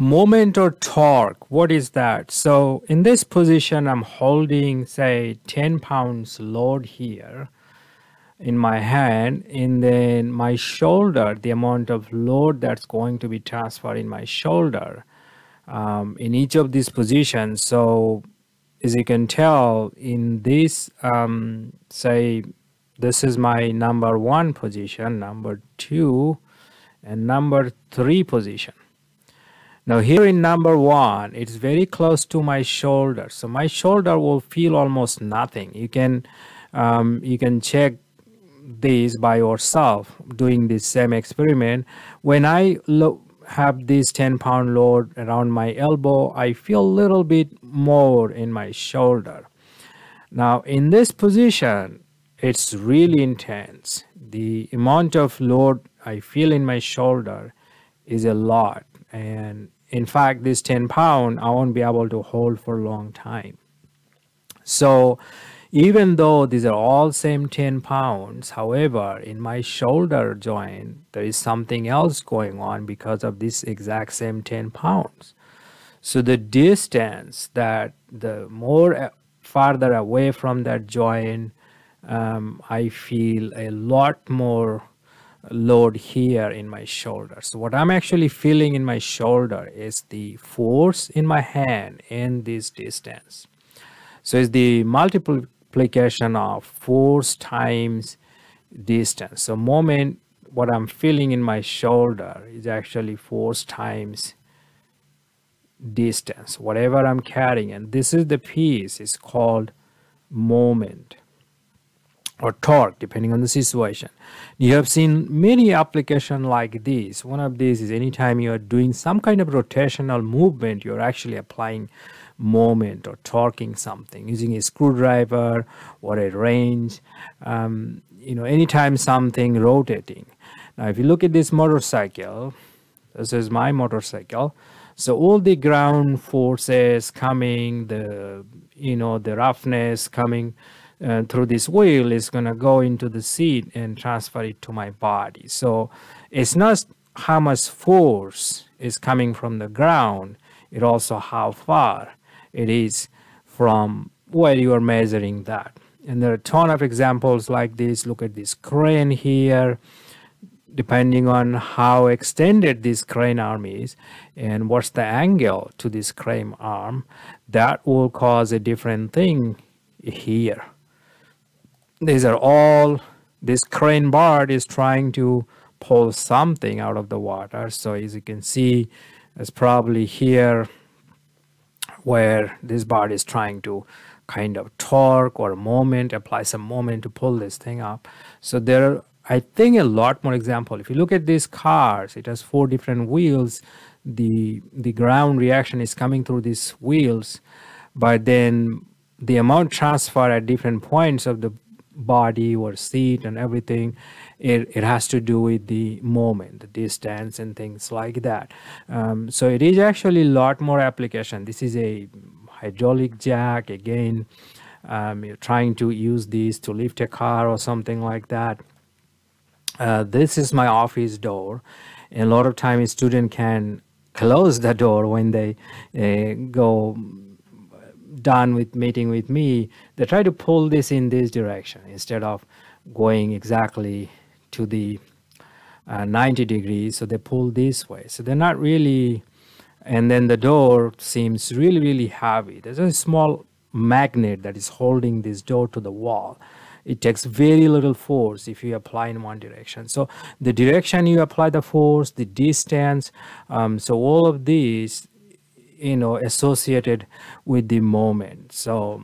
moment or torque what is that? So in this position i'm holding say 10 pounds load here in my hand and then my shoulder the amount of load that's going to be transferred in my shoulder um, in each of these positions. So as you can tell in this um, say this is my number one position number two and number three position now here in number one, it's very close to my shoulder. So my shoulder will feel almost nothing. You can, um, you can check this by yourself doing this same experiment. When I have this 10 pound load around my elbow, I feel a little bit more in my shoulder. Now in this position, it's really intense. The amount of load I feel in my shoulder is a lot and in fact this 10 pound i won't be able to hold for a long time. So even though these are all same 10 pounds however in my shoulder joint there is something else going on because of this exact same 10 pounds. So the distance that the more uh, farther away from that joint um, i feel a lot more load here in my shoulder. So what I'm actually feeling in my shoulder is the force in my hand in this distance. So it's the multiplication of force times distance. So moment what I'm feeling in my shoulder is actually force times distance, whatever I'm carrying. And this is the piece is called moment or torque depending on the situation. You have seen many applications like this. One of these is anytime you are doing some kind of rotational movement, you're actually applying moment or torquing something using a screwdriver or a wrench. Um, you know, anytime something rotating. Now, if you look at this motorcycle, this is my motorcycle. So all the ground forces coming, the you know the roughness coming uh, through this wheel is going to go into the seat and transfer it to my body. So it's not how much force is coming from the ground, it also how far it is from where you are measuring that. And there are a ton of examples like this. Look at this crane here. Depending on how extended this crane arm is and what's the angle to this crane arm, that will cause a different thing here these are all this crane bar is trying to pull something out of the water. So as you can see it's probably here where this bar is trying to kind of torque or moment apply some moment to pull this thing up. So there are i think a lot more example. If you look at these cars it has four different wheels. The the ground reaction is coming through these wheels but then the amount transfer at different points of the body or seat and everything it, it has to do with the moment the distance and things like that. Um, so it is actually a lot more application. This is a hydraulic jack again um, you're trying to use these to lift a car or something like that. Uh, this is my office door. And a lot of times student can close the door when they uh, go done with meeting with me, they try to pull this in this direction instead of going exactly to the uh, 90 degrees. So they pull this way. So they're not really, and then the door seems really, really heavy. There's a small magnet that is holding this door to the wall. It takes very little force if you apply in one direction. So the direction you apply the force, the distance, um, so all of these you know associated with the moment. So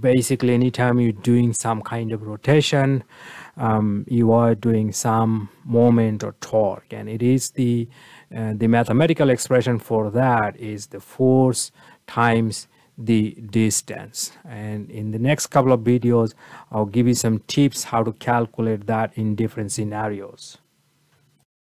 basically anytime you're doing some kind of rotation um, you are doing some moment or torque. And it is the uh, the mathematical expression for that is the force times the distance. And in the next couple of videos i'll give you some tips how to calculate that in different scenarios